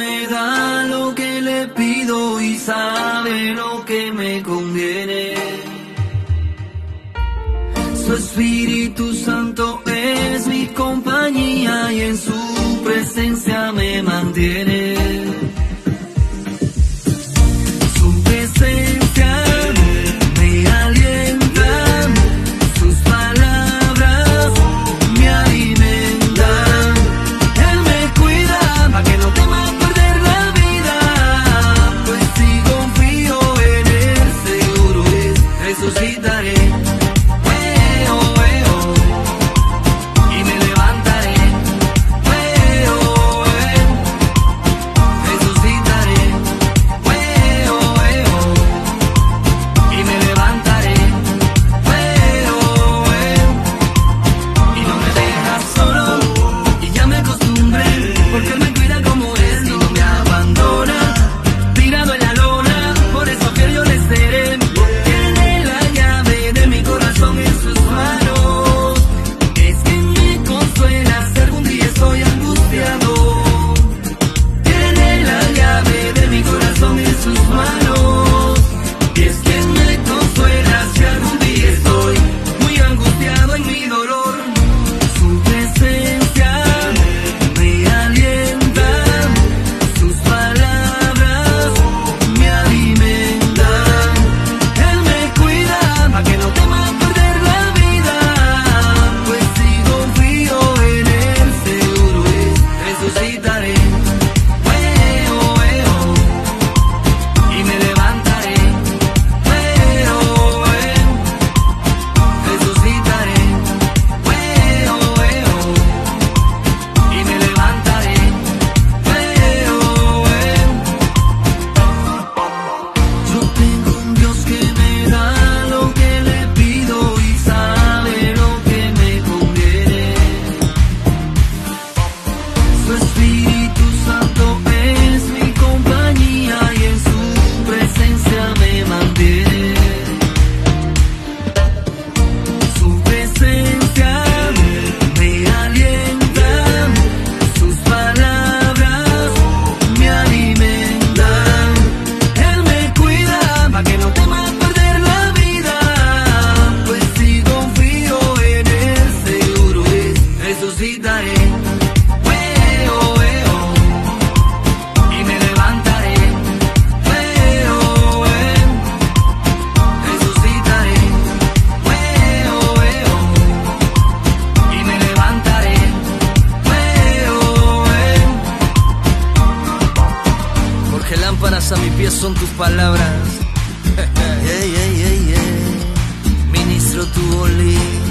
me da lo que le pido y sabe lo que me conviene. Su Espíritu Santo es mi compañía y en su presencia me mantiene. Y me levantaré, mueve, resucitaré, hueó, veo, y me levantaré, fue, porque lámparas a mi pies son tus palabras, ministro tu olí.